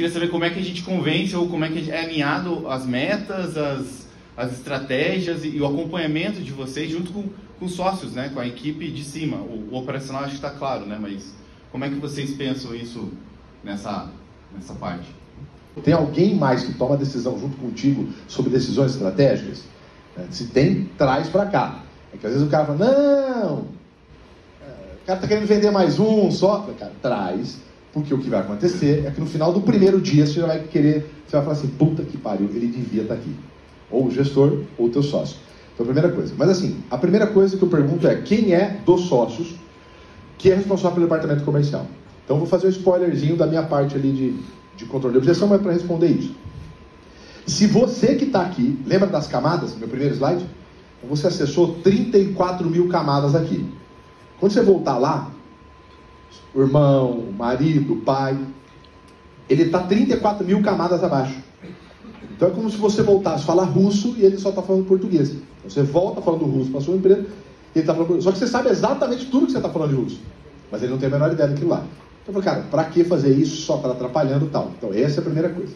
queria saber como é que a gente convence ou como é que é alinhado as metas, as, as estratégias e, e o acompanhamento de vocês junto com, com os sócios, né? Com a equipe de cima. O, o operacional acho que está claro, né? Mas como é que vocês pensam isso nessa, nessa parte? Tem alguém mais que toma decisão junto contigo sobre decisões estratégicas? É, se tem, traz para cá. É que às vezes o cara fala, não, é, o cara está querendo vender mais um só. Cara, traz, porque o que vai acontecer é que no final do primeiro dia você vai querer, você vai falar assim, puta que pariu, ele devia estar tá aqui. Ou o gestor, ou o teu sócio. Então, a primeira coisa. Mas assim, a primeira coisa que eu pergunto é, quem é dos sócios que é responsável pelo departamento comercial? Então, vou fazer um spoilerzinho da minha parte ali de, de controle de objeção, mas para responder isso. Se você que está aqui, lembra das camadas, meu primeiro slide? Você acessou 34 mil camadas aqui. Quando você voltar lá, o irmão, o marido, o pai, ele está 34 mil camadas abaixo. Então é como se você voltasse a falar russo e ele só está falando português. Você volta falando russo para sua empresa, ele está falando. Só que você sabe exatamente tudo que você está falando de russo. Mas ele não tem a menor ideia daquilo lá. Então eu falei, cara, para que fazer isso só para atrapalhando tal? Então essa é a primeira coisa.